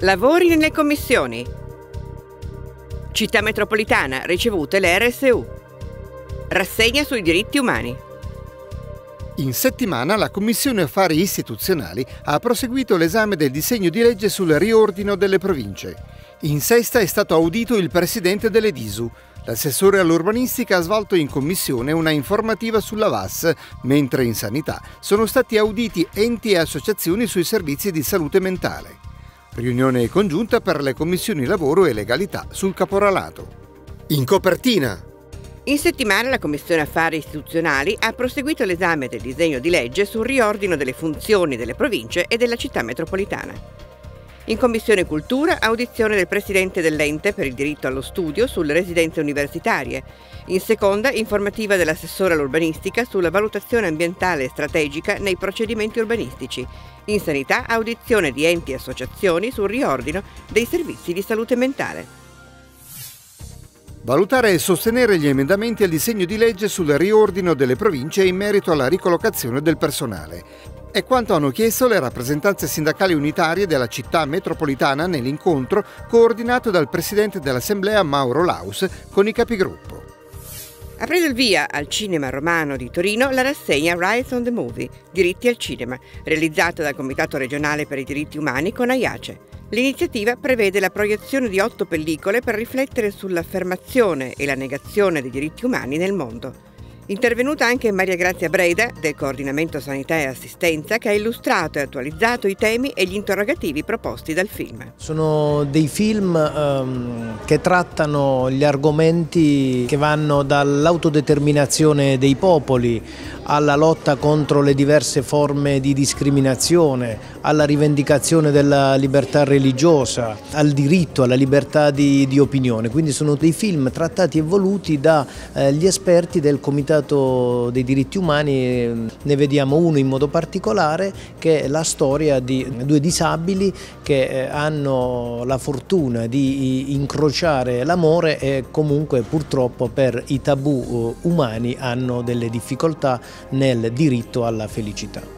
Lavori nelle commissioni. Città metropolitana, ricevute le RSU. Rassegna sui diritti umani. In settimana la Commissione Affari Istituzionali ha proseguito l'esame del disegno di legge sul riordino delle province. In sesta è stato audito il presidente dell'Edisu. L'assessore all'urbanistica ha svolto in commissione una informativa sulla VAS, mentre in sanità sono stati auditi enti e associazioni sui servizi di salute mentale. Riunione congiunta per le commissioni lavoro e legalità sul caporalato. In copertina, in settimana la Commissione Affari Istituzionali ha proseguito l'esame del disegno di legge sul riordino delle funzioni delle province e della città metropolitana. In Commissione Cultura, audizione del Presidente dell'Ente per il diritto allo studio sulle residenze universitarie. In seconda, informativa dell'assessore all'urbanistica sulla valutazione ambientale e strategica nei procedimenti urbanistici. In sanità, audizione di enti e associazioni sul riordino dei servizi di salute mentale. Valutare e sostenere gli emendamenti al disegno di legge sul riordino delle province in merito alla ricollocazione del personale. È quanto hanno chiesto le rappresentanze sindacali unitarie della città metropolitana nell'incontro coordinato dal presidente dell'Assemblea Mauro Laus con i capigruppo. Ha preso il via al Cinema Romano di Torino la rassegna Rights on the Movie, Diritti al Cinema, realizzata dal Comitato regionale per i diritti umani con Aiace. L'iniziativa prevede la proiezione di otto pellicole per riflettere sull'affermazione e la negazione dei diritti umani nel mondo. Intervenuta anche Maria Grazia Breda del Coordinamento Sanità e Assistenza che ha illustrato e attualizzato i temi e gli interrogativi proposti dal film. Sono dei film um, che trattano gli argomenti che vanno dall'autodeterminazione dei popoli alla lotta contro le diverse forme di discriminazione, alla rivendicazione della libertà religiosa, al diritto alla libertà di, di opinione. Quindi sono dei film trattati e voluti dagli eh, esperti del Comitato dei diritti umani. Ne vediamo uno in modo particolare che è la storia di due disabili che eh, hanno la fortuna di incrociare l'amore e comunque purtroppo per i tabù eh, umani hanno delle difficoltà nel diritto alla felicità.